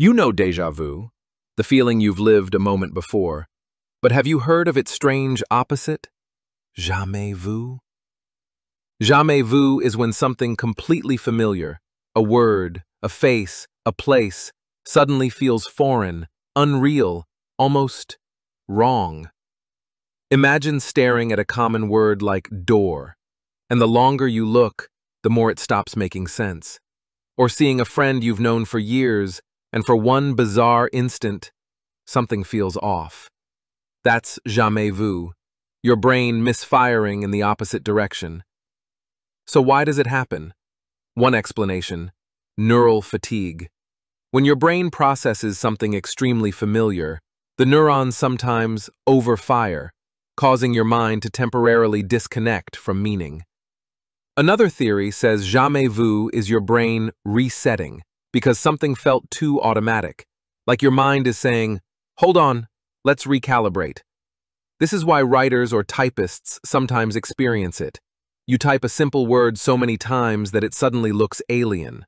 You know deja vu, the feeling you've lived a moment before. But have you heard of its strange opposite? Jamais vu? Jamais vu is when something completely familiar, a word, a face, a place, suddenly feels foreign, unreal, almost wrong. Imagine staring at a common word like door, and the longer you look, the more it stops making sense. Or seeing a friend you've known for years and for one bizarre instant, something feels off. That's jamais vu, your brain misfiring in the opposite direction. So why does it happen? One explanation, neural fatigue. When your brain processes something extremely familiar, the neurons sometimes overfire, causing your mind to temporarily disconnect from meaning. Another theory says jamais vu is your brain resetting, because something felt too automatic, like your mind is saying, hold on, let's recalibrate. This is why writers or typists sometimes experience it. You type a simple word so many times that it suddenly looks alien.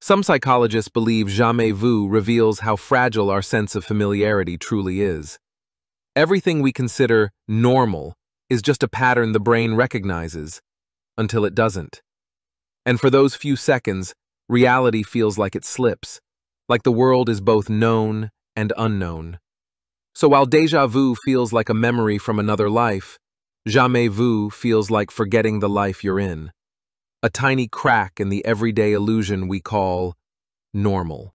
Some psychologists believe jamais vu reveals how fragile our sense of familiarity truly is. Everything we consider normal is just a pattern the brain recognizes, until it doesn't. And for those few seconds, reality feels like it slips, like the world is both known and unknown. So while deja vu feels like a memory from another life, jamais vu feels like forgetting the life you're in. A tiny crack in the everyday illusion we call normal.